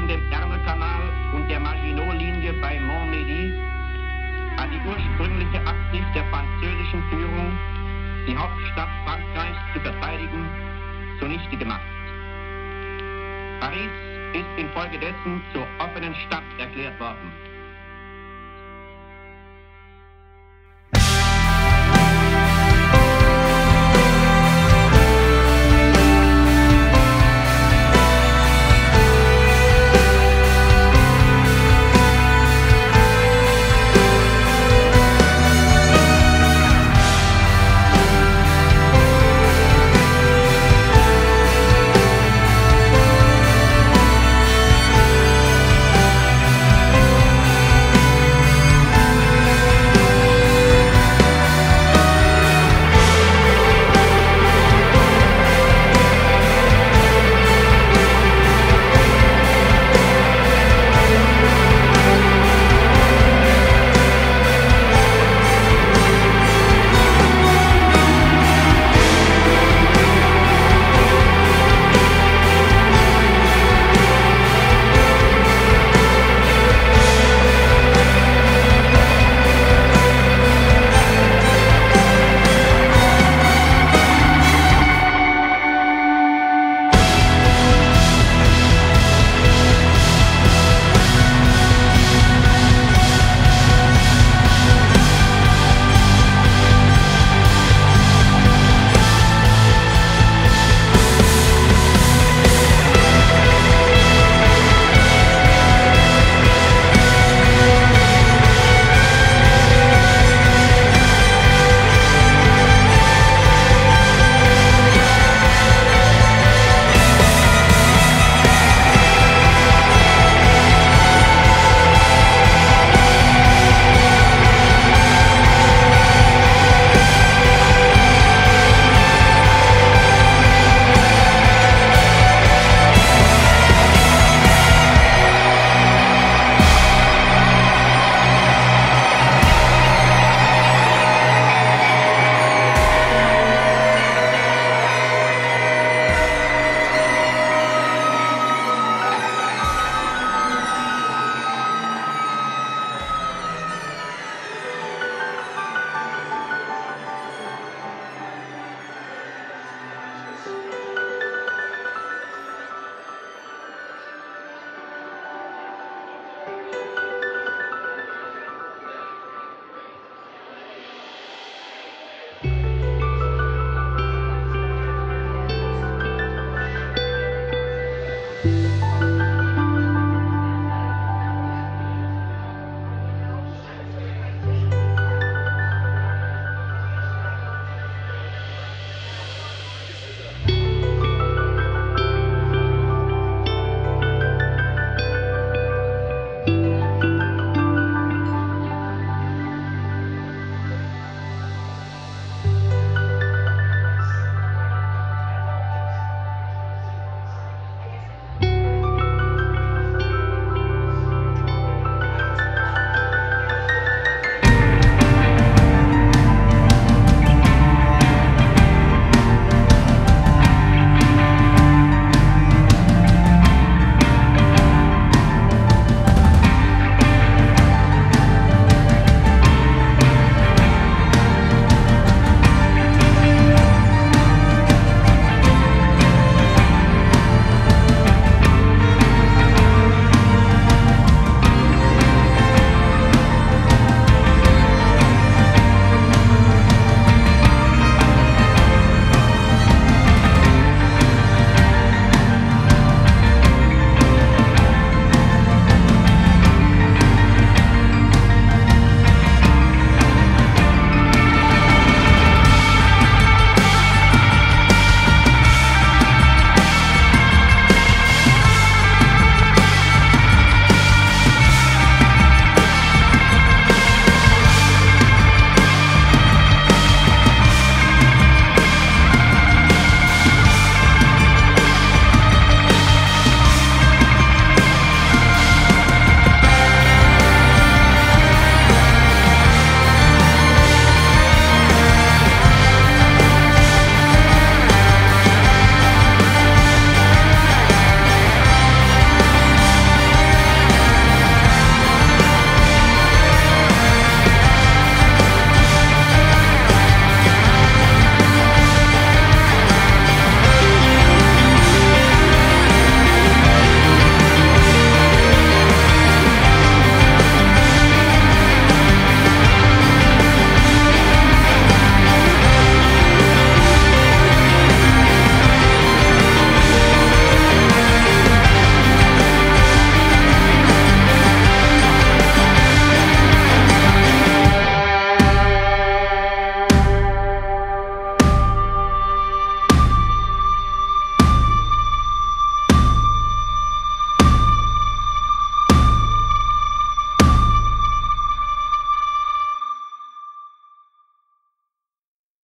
zwischen dem Ärmelkanal und der Maginot-Linie bei Montmédy an die ursprüngliche Absicht der französischen Führung, die Hauptstadt Frankreichs zu verteidigen, zunichte gemacht. Paris ist infolgedessen zur offenen Stadt erklärt worden.